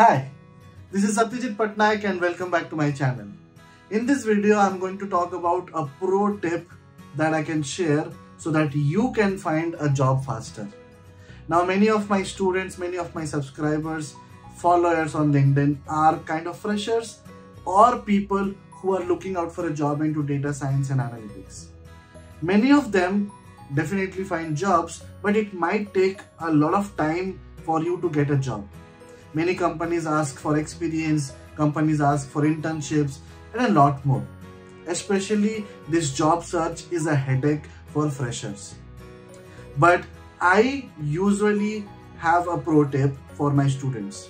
Hi, this is Satyajit Pattnaik and welcome back to my channel. In this video, I'm going to talk about a pro tip that I can share so that you can find a job faster. Now, many of my students, many of my subscribers, followers on LinkedIn are kind of freshers or people who are looking out for a job into data science and analytics. Many of them definitely find jobs, but it might take a lot of time for you to get a job. Many companies ask for experience, companies ask for internships, and a lot more. Especially this job search is a headache for freshers. But I usually have a pro tip for my students.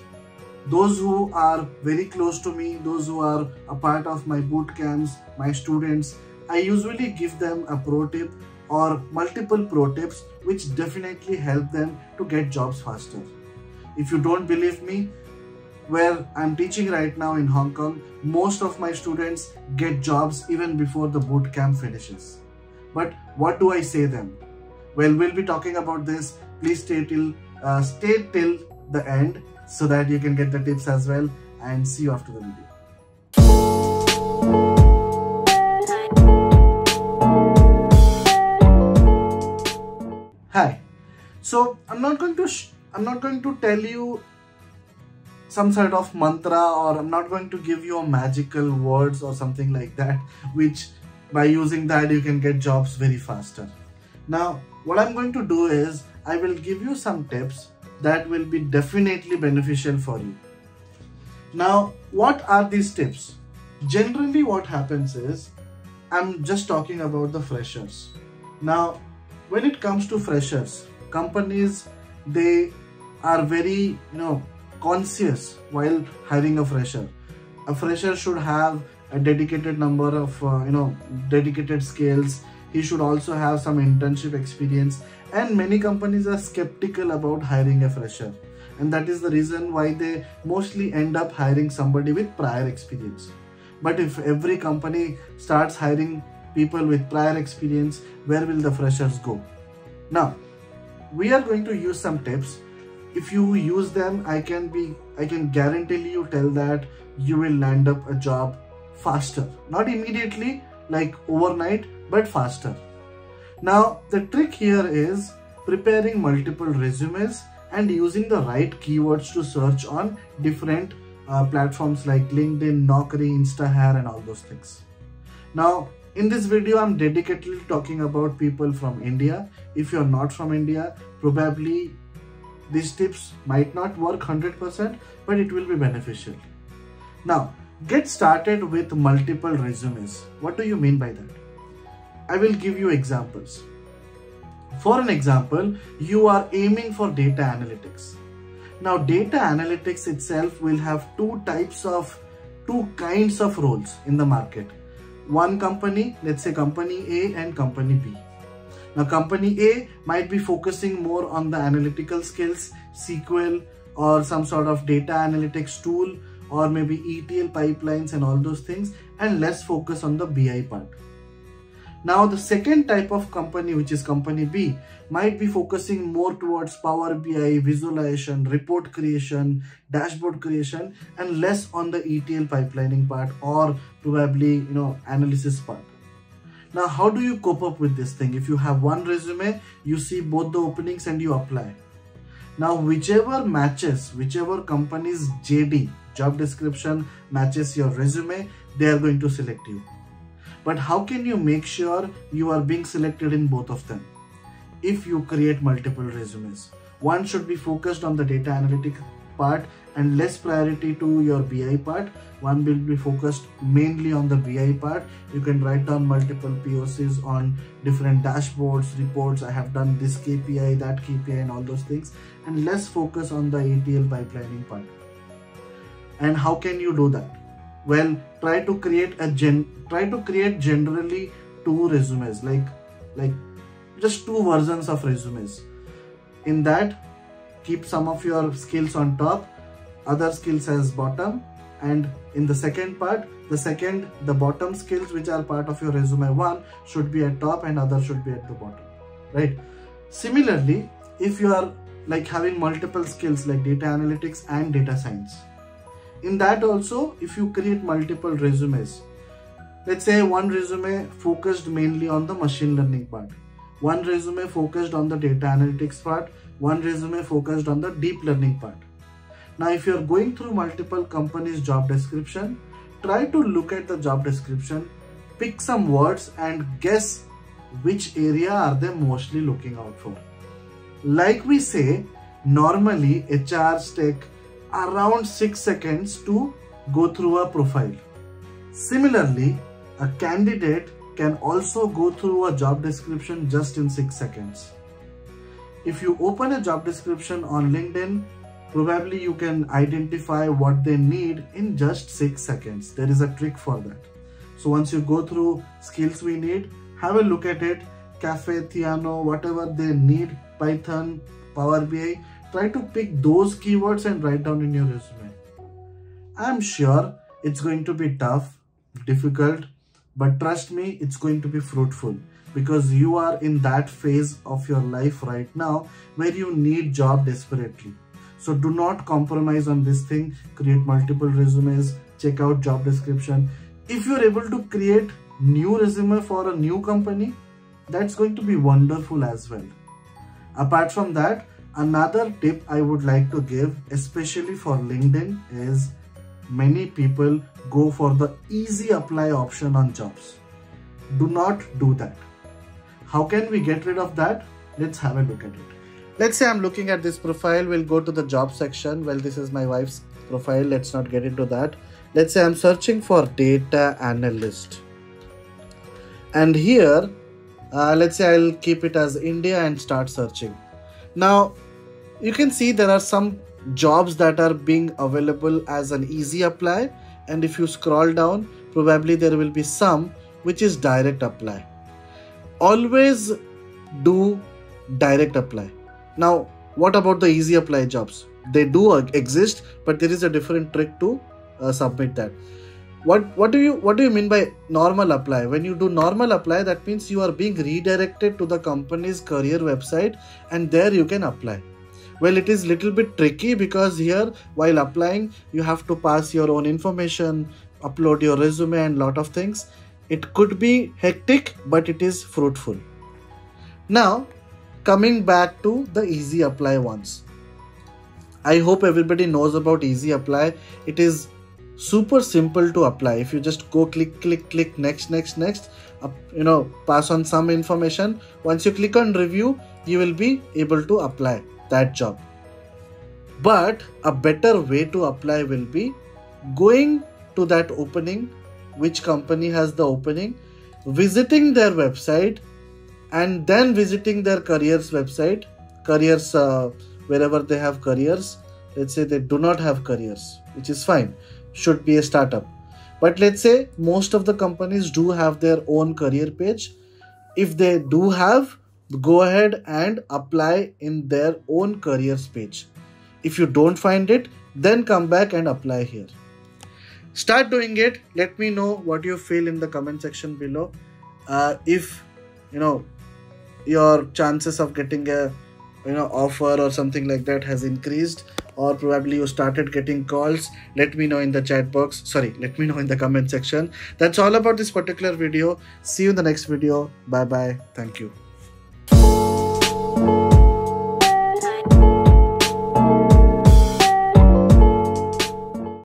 Those who are very close to me, those who are a part of my boot camps, my students, I usually give them a pro tip or multiple pro tips which definitely help them to get jobs faster. If you don't believe me, where I'm teaching right now in Hong Kong, most of my students get jobs even before the boot camp finishes. But what do I say them? Well, we'll be talking about this. Please stay till uh, stay till the end so that you can get the tips as well and see you after the video. Hi. So I'm not going to I'm not going to tell you some sort of mantra or I'm not going to give you a magical words or something like that which by using that you can get jobs very faster. Now what I'm going to do is I will give you some tips that will be definitely beneficial for you. Now what are these tips? Generally what happens is I'm just talking about the freshers. Now when it comes to freshers, companies they are very you know conscious while hiring a fresher. A fresher should have a dedicated number of uh, you know dedicated skills. He should also have some internship experience. And many companies are skeptical about hiring a fresher. And that is the reason why they mostly end up hiring somebody with prior experience. But if every company starts hiring people with prior experience where will the freshers go? Now we are going to use some tips if you use them i can be i can guarantee you tell that you will land up a job faster. Not immediately like overnight but faster. Now the trick here is preparing multiple resumes and using the right keywords to search on different uh, platforms like linkedin naukri Instahyre and all those things. Now in this video i'm dedicatedly talking about people from india. If you're not from india probably these tips might not work 100% but it will be beneficial. Now get started with multiple resumes. What do you mean by that? I will give you examples. For an example you are aiming for data analytics. Now data analytics itself will have two types of two kinds of roles in the market. One company let's say company a and company b now company A might be focusing more on the analytical skills, SQL or some sort of data analytics tool or maybe ETL pipelines and all those things and less focus on the BI part. Now the second type of company which is company B might be focusing more towards Power BI, visualization, report creation, dashboard creation and less on the ETL pipelining part or probably you know analysis part. Now, how do you cope up with this thing? If you have one resume, you see both the openings and you apply. Now, whichever matches, whichever company's JD, job description matches your resume, they are going to select you. But how can you make sure you are being selected in both of them? If you create multiple resumes, one should be focused on the data analytics part and less priority to your BI part. One will be focused mainly on the BI part. You can write down multiple POCs on different dashboards, reports. I have done this KPI, that KPI and all those things and less focus on the ETL pipelining part. And how can you do that? Well, try to create a gen, try to create generally two resumes, like, like just two versions of resumes. In that, keep some of your skills on top other skills as bottom and in the second part the second the bottom skills which are part of your resume one should be at top and other should be at the bottom right? Similarly if you are like having multiple skills like data analytics and data science in that also if you create multiple resumes let's say one resume focused mainly on the machine learning part one resume focused on the data analytics part one resume focused on the deep learning part. Now if you're going through multiple companies job description try to look at the job description pick some words and guess which area are they mostly looking out for. Like we say normally HRs take around 6 seconds to go through a profile. Similarly a candidate can also go through a job description just in 6 seconds. If you open a job description on LinkedIn, probably you can identify what they need in just 6 seconds. There is a trick for that. So once you go through skills we need, have a look at it, Caffe, Theano, whatever they need, Python, Power BI, try to pick those keywords and write down in your resume. I'm sure it's going to be tough, difficult, but trust me, it's going to be fruitful because you are in that phase of your life right now where you need job desperately. So do not compromise on this thing. Create multiple resumes, check out job description. If you're able to create new resume for a new company, that's going to be wonderful as well. Apart from that, another tip I would like to give, especially for LinkedIn is many people go for the easy apply option on jobs. Do not do that. How can we get rid of that? Let's have a look at it. Let's say I'm looking at this profile. We'll go to the job section. Well, this is my wife's profile. Let's not get into that. Let's say I'm searching for data analyst. And here, uh, let's say I'll keep it as India and start searching. Now, you can see there are some jobs that are being available as an easy apply and if you scroll down probably there will be some which is direct apply always do direct apply. Now what about the easy apply jobs? They do exist but there is a different trick to uh, submit that. What what do you what do you mean by normal apply? When you do normal apply that means you are being redirected to the company's career website and there you can apply. Well it is little bit tricky because here while applying you have to pass your own information upload your resume and lot of things it could be hectic but it is fruitful. Now coming back to the easy apply ones. I hope everybody knows about easy apply. It is super simple to apply. If you just go click click click next next next uh, you know pass on some information. Once you click on review you will be able to apply that job. But a better way to apply will be going to that opening, which company has the opening, visiting their website, and then visiting their careers website, careers uh, wherever they have careers. Let's say they do not have careers, which is fine, should be a startup. But let's say most of the companies do have their own career page. If they do have, go ahead and apply in their own careers page. If you don't find it, then come back and apply here. Start doing it. Let me know what you feel in the comment section below. Uh, if you know your chances of getting a you know offer or something like that has increased or probably you started getting calls let me know in the chat box. Sorry let me know in the comment section. That's all about this particular video. See you in the next video. Bye bye thank you